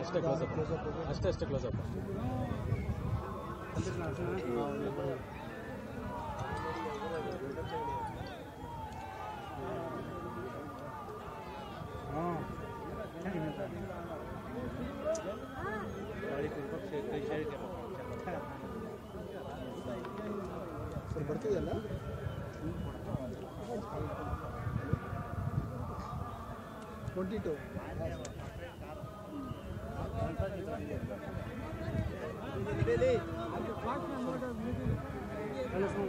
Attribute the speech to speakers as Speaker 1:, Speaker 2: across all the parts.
Speaker 1: ಅಷ್ಟೇ close up ಅಷ್ಟೇ ಅಷ್ಟೇ close up
Speaker 2: sir ಬರ್ತಿದೆಯಲ್ಲ twenty two
Speaker 1: dele aí. Olha só,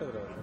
Speaker 1: cátedra.